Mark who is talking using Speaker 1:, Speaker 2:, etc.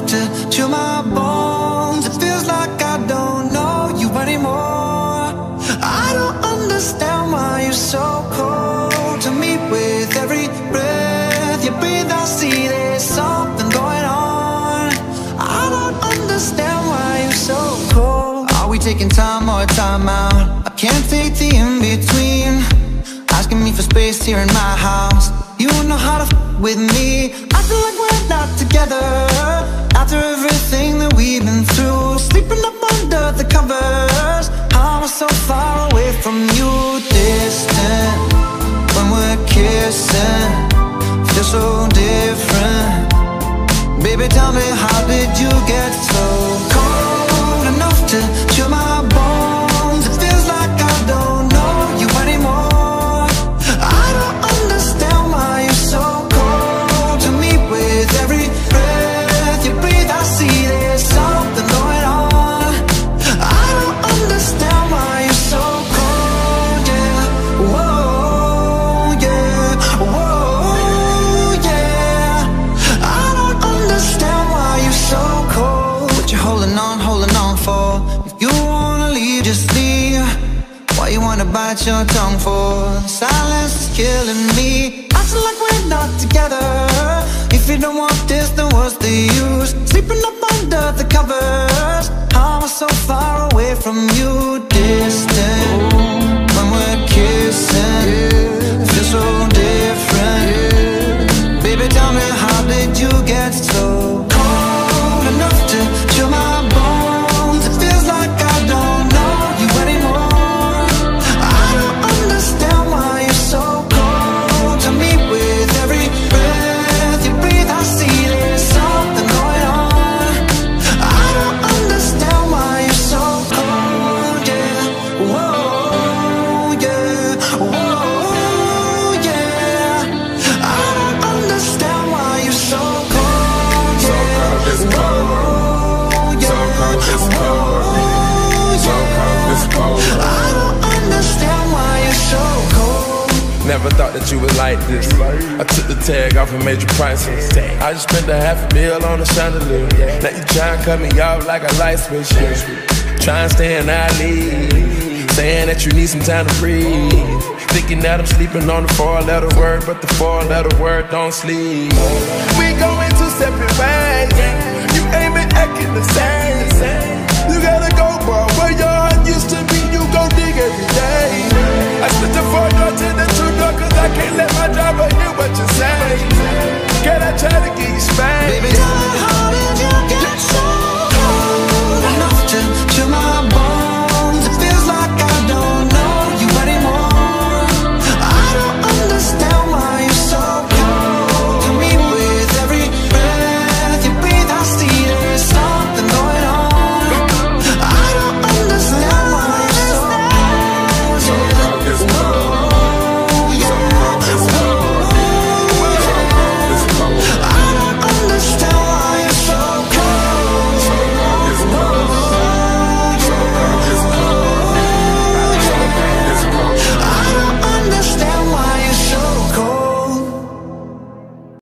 Speaker 1: to chill my bones. It feels like I don't know you anymore. I don't understand why you're so cold to me. With every breath you breathe, I see there's something going on. I don't understand why you're so cold. Are we taking time or time out? I can't take the in between. Asking me for space here in my house. You don't know how to with me. I feel like we're not together. After everything that we've been through, sleeping up under the covers. I was so far away from you, distant. When we're kissing, feel so different. Baby, tell me, how did you get bite your tongue for? Silence is killing me. Acting like we're not together. If you don't want this, then what's the use? Sleeping up under the covers. I was so far away from you, distant. When we're kissing, feel so different. Baby, tell me, how did you get so cold enough to I don't understand why you're so cold.
Speaker 2: Never thought that you was like this. I took the tag off made you priceless. I just spent a half a meal on a chandelier. Now you try and cut me off like a light switch. Try and stay in our league. Saying that you need some time to breathe. Thinking that I'm sleeping on the four letter word, but the four letter word don't sleep. We going two separate ways. You ain't been acting the